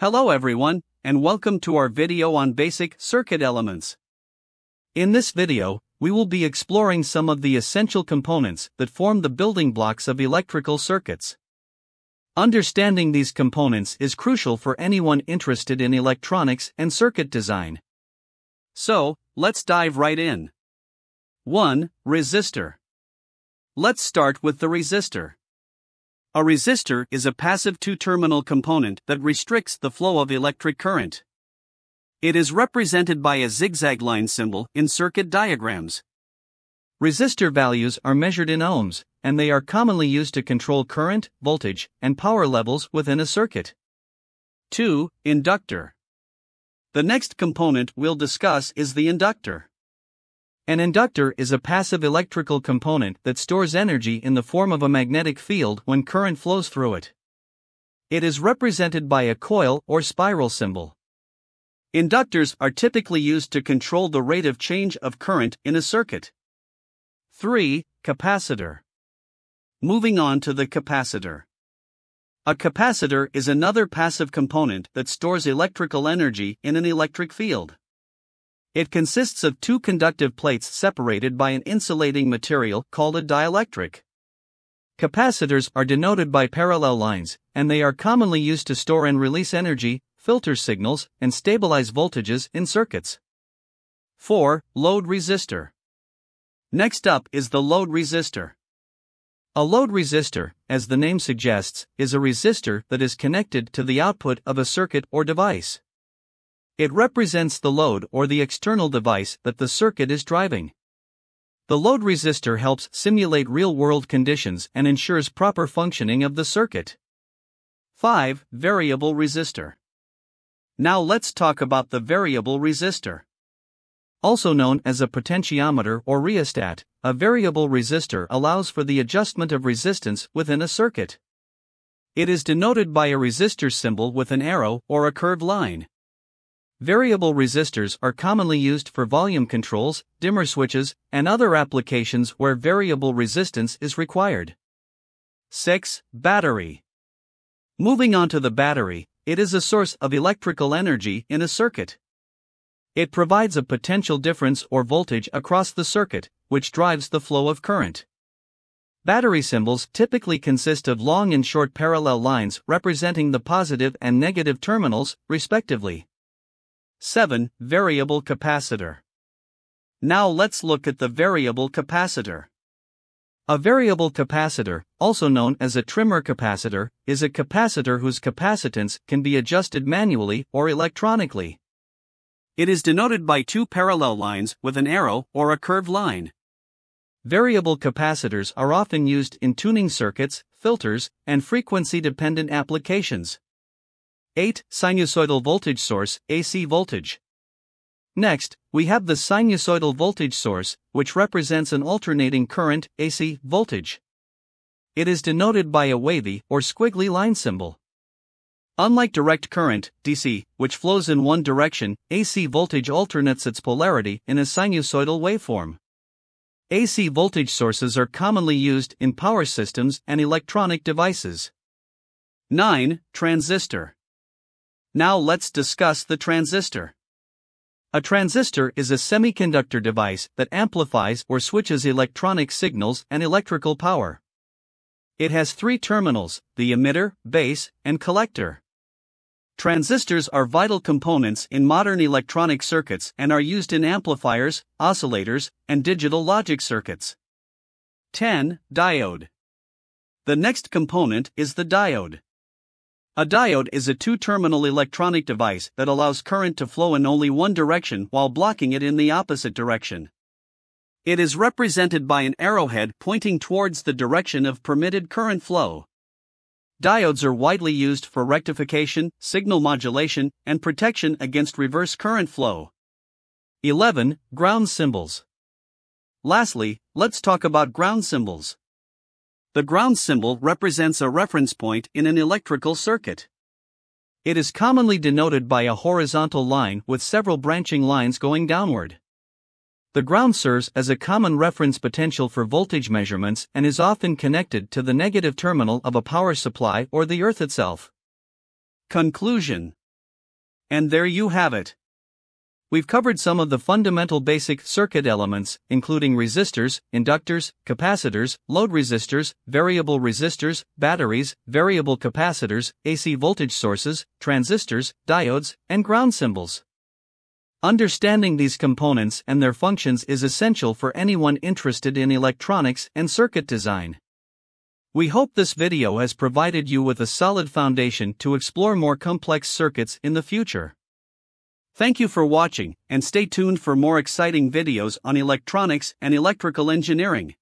Hello everyone, and welcome to our video on basic circuit elements. In this video, we will be exploring some of the essential components that form the building blocks of electrical circuits. Understanding these components is crucial for anyone interested in electronics and circuit design. So, let's dive right in. 1. Resistor. Let's start with the resistor. A resistor is a passive two terminal component that restricts the flow of electric current. It is represented by a zigzag line symbol in circuit diagrams. Resistor values are measured in ohms, and they are commonly used to control current, voltage, and power levels within a circuit. 2. Inductor. The next component we'll discuss is the inductor. An inductor is a passive electrical component that stores energy in the form of a magnetic field when current flows through it. It is represented by a coil or spiral symbol. Inductors are typically used to control the rate of change of current in a circuit. 3. Capacitor. Moving on to the capacitor. A capacitor is another passive component that stores electrical energy in an electric field. It consists of two conductive plates separated by an insulating material called a dielectric. Capacitors are denoted by parallel lines, and they are commonly used to store and release energy, filter signals, and stabilize voltages in circuits. 4. Load resistor. Next up is the load resistor. A load resistor, as the name suggests, is a resistor that is connected to the output of a circuit or device. It represents the load or the external device that the circuit is driving. The load resistor helps simulate real world conditions and ensures proper functioning of the circuit. 5. Variable resistor. Now let's talk about the variable resistor. Also known as a potentiometer or rheostat, a variable resistor allows for the adjustment of resistance within a circuit. It is denoted by a resistor symbol with an arrow or a curved line. Variable resistors are commonly used for volume controls, dimmer switches, and other applications where variable resistance is required. 6. Battery. Moving on to the battery, it is a source of electrical energy in a circuit. It provides a potential difference or voltage across the circuit, which drives the flow of current. Battery symbols typically consist of long and short parallel lines representing the positive and negative terminals, respectively. 7. Variable capacitor. Now let's look at the variable capacitor. A variable capacitor, also known as a trimmer capacitor, is a capacitor whose capacitance can be adjusted manually or electronically. It is denoted by two parallel lines with an arrow or a curved line. Variable capacitors are often used in tuning circuits, filters, and frequency dependent applications. 8. Sinusoidal voltage source, AC voltage. Next, we have the sinusoidal voltage source, which represents an alternating current, AC voltage. It is denoted by a wavy or squiggly line symbol. Unlike direct current, DC, which flows in one direction, AC voltage alternates its polarity in a sinusoidal waveform. AC voltage sources are commonly used in power systems and electronic devices. 9. Transistor. Now let's discuss the transistor. A transistor is a semiconductor device that amplifies or switches electronic signals and electrical power. It has three terminals the emitter, base, and collector. Transistors are vital components in modern electronic circuits and are used in amplifiers, oscillators, and digital logic circuits. 10. Diode. The next component is the diode. A diode is a two terminal electronic device that allows current to flow in only one direction while blocking it in the opposite direction. It is represented by an arrowhead pointing towards the direction of permitted current flow. Diodes are widely used for rectification, signal modulation, and protection against reverse current flow. 11. Ground symbols. Lastly, let's talk about ground symbols. The ground symbol represents a reference point in an electrical circuit. It is commonly denoted by a horizontal line with several branching lines going downward. The ground serves as a common reference potential for voltage measurements and is often connected to the negative terminal of a power supply or the earth itself. Conclusion And there you have it. We've covered some of the fundamental basic circuit elements, including resistors, inductors, capacitors, load resistors, variable resistors, batteries, variable capacitors, AC voltage sources, transistors, diodes, and ground symbols. Understanding these components and their functions is essential for anyone interested in electronics and circuit design. We hope this video has provided you with a solid foundation to explore more complex circuits in the future. Thank you for watching, and stay tuned for more exciting videos on electronics and electrical engineering.